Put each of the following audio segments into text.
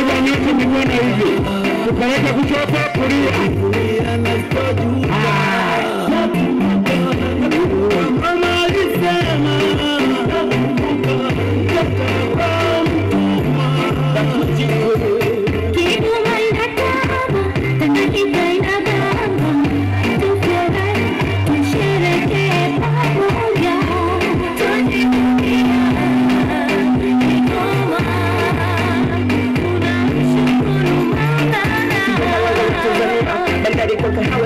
moja nyasi mikono hivi, kupeleka kushoto, kulia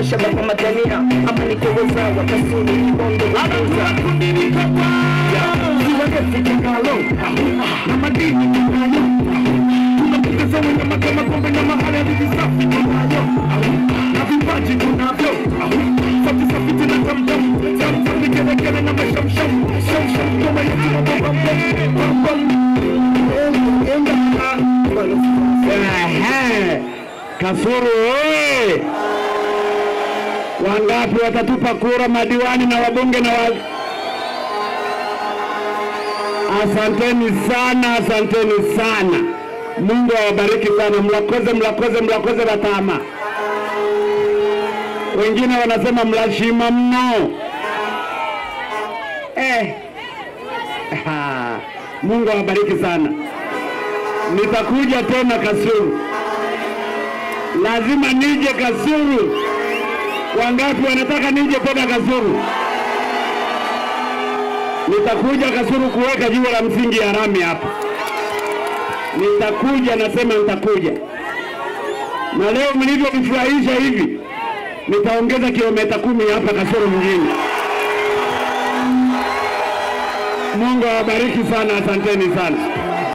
shaba kwa madania ama ni kuweza wakasuni kibondo Siwagefikalo na madini tunayo, tunapunguza wenye kama kombe na mahali ya vitu safi tunayo, na vipaji tunavyo, safi safi tena tamtam, tamtam nikelekele na mashamsham, shamsham kama yetu na bambam. Ehe, Kasuru oye! Wangapi watatupa kura madiwani na wabunge na wa... Asanteni sana, asanteni sana. Mungu awabariki sana, mlakoze mlakoze mlakoze Batama. Wengine wanasema mlashima mno eh. Ha. Mungu awabariki sana. Nitakuja tena kasuru lazima nije Kasulu. Wangapi wanataka nije tena Kasulu? Nitakuja Kasulu kuweka jiwe la msingi ya rami hapa. Nitakuja, nasema nitakuja, na leo mlivyonifurahisha hivi, nitaongeza kilomita kumi hapa Kasulu mjini. Mungu awabariki sana, asanteni sana.